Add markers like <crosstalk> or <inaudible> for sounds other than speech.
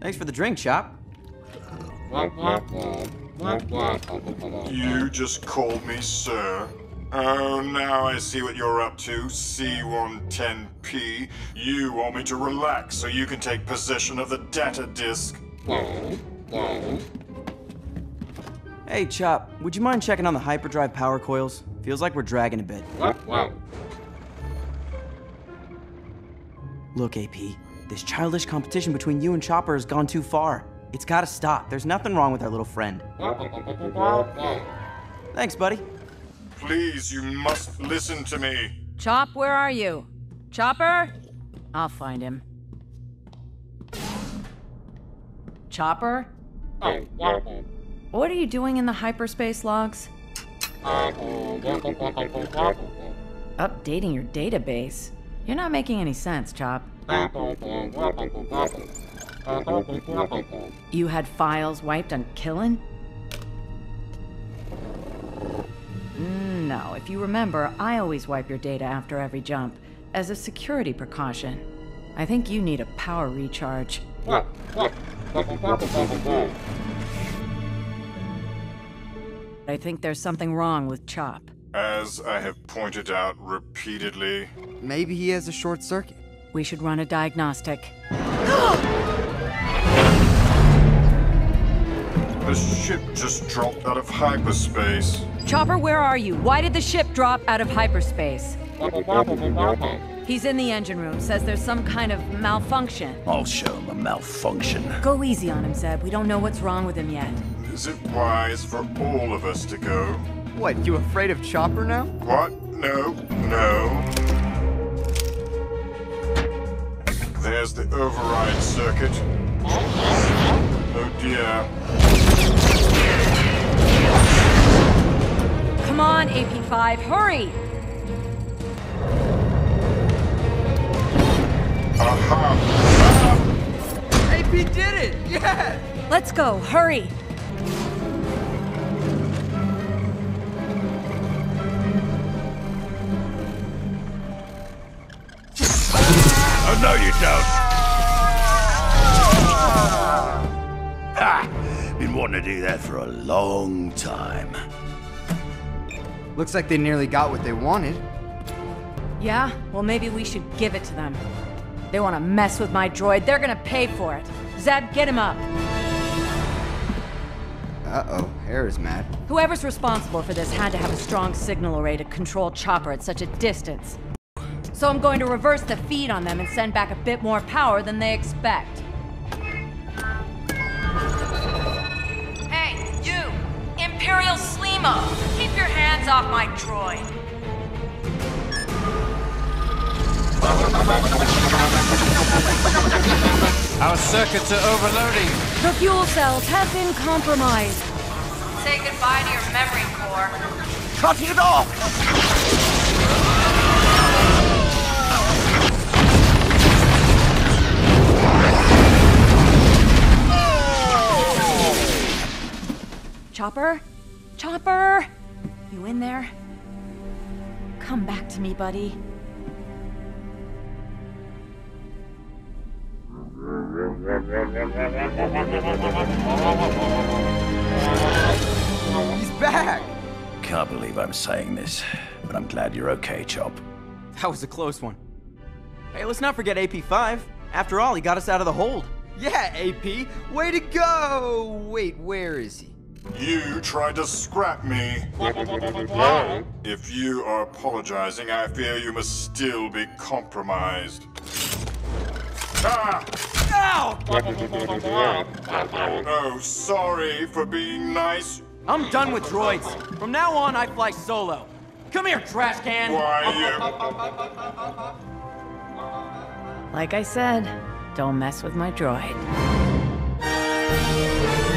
Thanks for the drink, Chop. You just called me sir. Oh, now I see what you're up to, C1-10P. You want me to relax so you can take possession of the data disk. Hey, Chop, would you mind checking on the hyperdrive power coils? Feels like we're dragging a bit. Look, AP, this childish competition between you and Chopper has gone too far. It's gotta stop. There's nothing wrong with our little friend. Thanks, buddy. Please, you must listen to me. Chop, where are you? Chopper? I'll find him. Chopper? What are you doing in the hyperspace logs? Updating your database? You're not making any sense, Chop. You had files wiped on Killen? Mm, No, if you remember, I always wipe your data after every jump, as a security precaution. I think you need a power recharge. I think there's something wrong with Chop. As I have pointed out repeatedly, Maybe he has a short circuit. We should run a diagnostic. the ship just dropped out of hyperspace. Chopper, where are you? Why did the ship drop out of hyperspace? He's in the engine room, says there's some kind of malfunction. I'll show him a malfunction. Go easy on him, Zeb. We don't know what's wrong with him yet. Is it wise for all of us to go? What, you afraid of Chopper now? What? No, no. There's the override circuit. Oh dear. Come on, AP5, hurry! Aha! AP did it! Yeah! Let's go, hurry! No, you don't! Ha! Been wanting to do that for a long time. Looks like they nearly got what they wanted. Yeah? Well, maybe we should give it to them. They want to mess with my droid, they're gonna pay for it. Zeb, get him up. Uh-oh, Hera is mad. Whoever's responsible for this had to have a strong signal array to control Chopper at such a distance. So I'm going to reverse the feed on them and send back a bit more power than they expect. Hey, you! Imperial Slimo! Keep your hands off my droid! Our circuits are overloading. The fuel cells have been compromised. Say goodbye to your memory core. Cut it off! Chopper? Chopper? You in there? Come back to me, buddy. He's back! Can't believe I'm saying this, but I'm glad you're okay, Chop. That was a close one. Hey, let's not forget AP5. After all, he got us out of the hold. Yeah, AP! Way to go! Wait, where is he? You tried to scrap me. <laughs> If you are apologizing, I fear you must still be compromised. Ah! Ow! <laughs> Oh, sorry for being nice. I'm done with droids. From now on, I fly solo. Come here, trash can. Why, Like I said, don't mess with my droid. you...